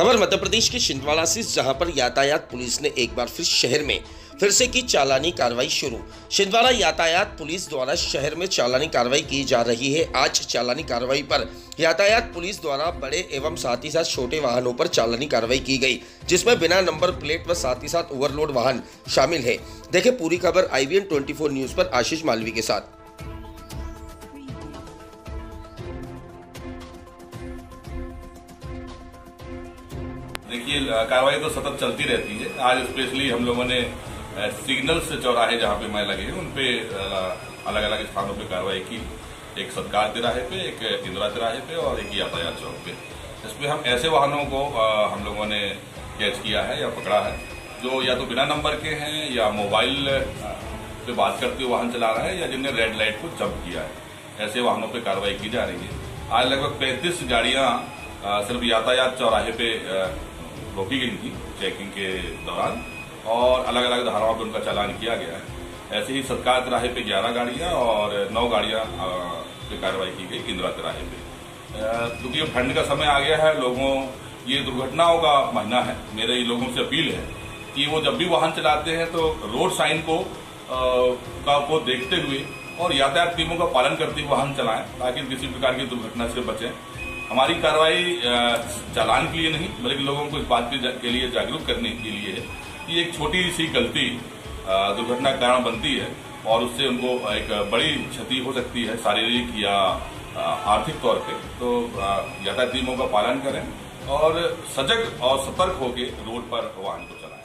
खबर मध्य प्रदेश के छिंदवाड़ा से, जहाँ पर यातायात पुलिस ने एक बार फिर शहर में फिर से की चालानी कार्रवाई शुरू। छिंदवाड़ा यातायात पुलिस द्वारा शहर में चालानी कार्रवाई की जा रही है। आज चालानी कार्रवाई पर यातायात पुलिस द्वारा बड़े एवं साथ ही साथ छोटे वाहनों पर चालानी कार्रवाई की गई, जिसमें बिना नंबर प्लेट व साथ ही साथ ओवरलोड वाहन शामिल है। देखे पूरी खबर आई ट्वेंटी न्यूज़ पर आशीष मालवी के साथ। देखिए कार्रवाई तो सतत चलती रहती है। आज स्पेशली हम लोगों ने सिग्नल्स चौराहे जहाँ पे मैं लगे उन पे अलग अलग स्थानों पे कार्रवाई की। एक सत्कार तिराहे पे, एक इंदिरा तिराहे पे और एक यातायात चौक पे। इसमें हम ऐसे वाहनों को हम लोगों ने कैच किया है या पकड़ा है, जो या तो बिना नंबर के हैं या मोबाइल पे बात करते हुए वाहन चला रहे हैं या जिनने रेड लाइट को जंप किया है। ऐसे वाहनों पे कार्रवाई की जा रही है। आज लगभग पैंतीस गाड़ियाँ सिर्फ़ यातायात चौराहे पे रोकी गई थी चेकिंग के दौरान और अलग अलग धाराओं पर उनका चालान किया गया है। ऐसे ही सरकार तिराहे पे ग्यारह गाड़ियाँ और नौ गाड़ियाँ पे कार्रवाई की गई इंदिरा तिराहे पे। क्योंकि अब ठंड का समय आ गया है, लोगों, ये दुर्घटनाओं का महीना है। मेरे लोगों से अपील है कि वो जब भी वाहन चलाते हैं तो रोड साइन को का को देखते हुए और यातायात नियमों का पालन करते हुए वाहन चलाएँ, ताकि किसी प्रकार की दुर्घटना से बचें। हमारी कार्रवाई चालान के लिए नहीं, बल्कि लोगों को इस बात के लिए जागरूक करने के लिए है कि एक छोटी सी गलती दुर्घटना कारण बनती है और उससे उनको एक बड़ी क्षति हो सकती है शारीरिक या आर्थिक तौर पे। तो यातायात नियमों का पालन करें और सजग और सतर्क होकर रोड पर वाहन को चलाएँ।